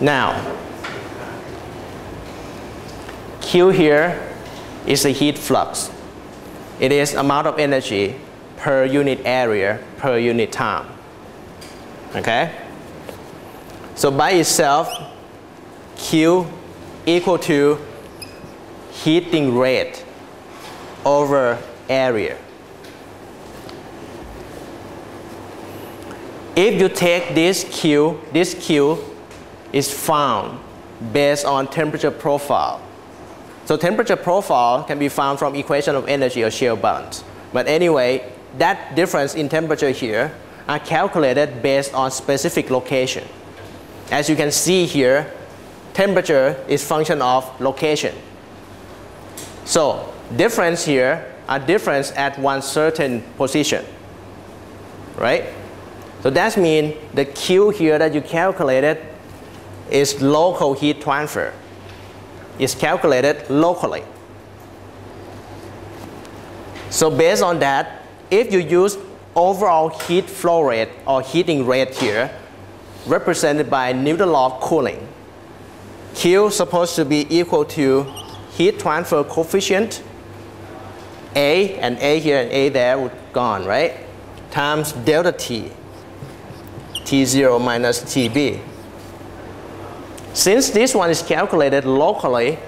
Now, Q here is the heat flux. It is amount of energy per unit area per unit time. Okay? So by itself, Q equal to heating rate over area. If you take this Q, this Q is found based on temperature profile. So temperature profile can be found from equation of energy or shell balance. But anyway, that difference in temperature here are calculated based on specific location. As you can see here, temperature is function of location. So difference here are difference at one certain position, right? So that means the Q here that you calculated is local heat transfer. It's calculated locally. So based on that, if you use overall heat flow rate or heating rate here, represented by Newton law of cooling, Q supposed to be equal to heat transfer coefficient, A, and A here and A there would gone, right? Times delta T, T0 minus TB. Since this one is calculated locally,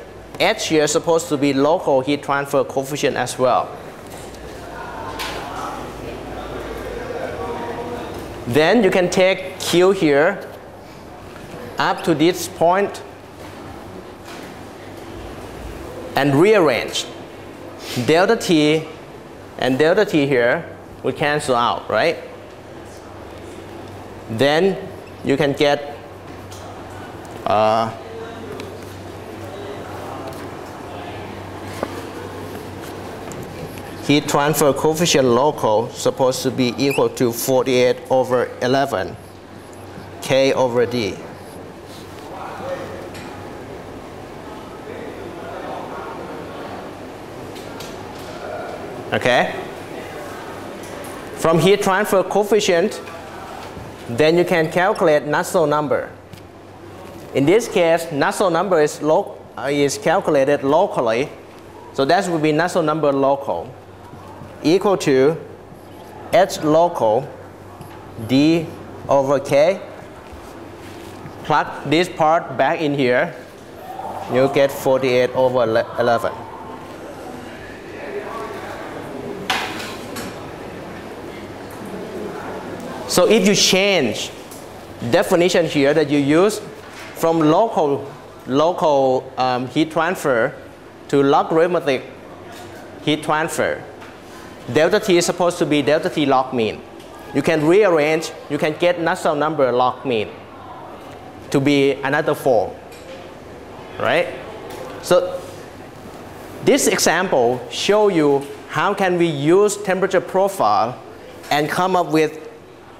H here is supposed to be local heat transfer coefficient as well. Then you can take Q here up to this point and rearrange. Delta T and delta T here will cancel out, right? Then you can get uh, heat transfer coefficient local supposed to be equal to 48 over 11 K over D. Okay? From heat transfer coefficient, then you can calculate Nusselt number. In this case, Nusselt number is, lo uh, is calculated locally, so that would be Nusselt number local equal to H local D over K. Plug this part back in here, you get 48 over 11. So if you change definition here that you use from local, local um, heat transfer to logarithmic heat transfer, delta T is supposed to be delta T log mean. You can rearrange, you can get Nusselt number log mean to be another form, right? So this example show you how can we use temperature profile and come up with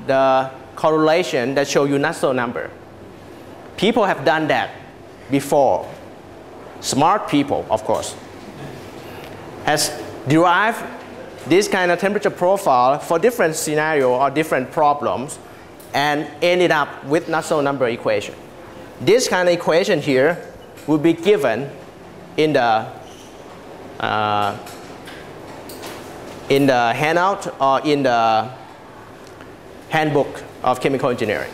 the correlation that show you Nusselt number. People have done that before. Smart people, of course, has derived this kind of temperature profile for different scenario or different problems and ended up with Nusselt number equation. This kind of equation here will be given in the uh, in the handout or in the handbook of chemical engineering.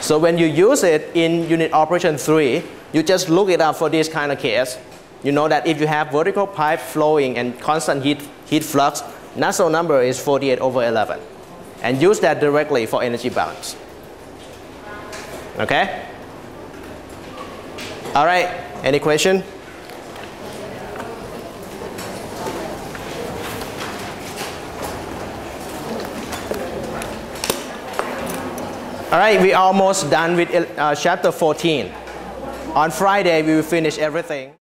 So when you use it in unit operation 3, you just look it up for this kind of case. You know that if you have vertical pipe flowing and constant heat, heat flux, Nusselt number is 48 over 11. And use that directly for energy balance. Okay? All right, any question? All right, we're almost done with uh, chapter 14. On Friday, we will finish everything.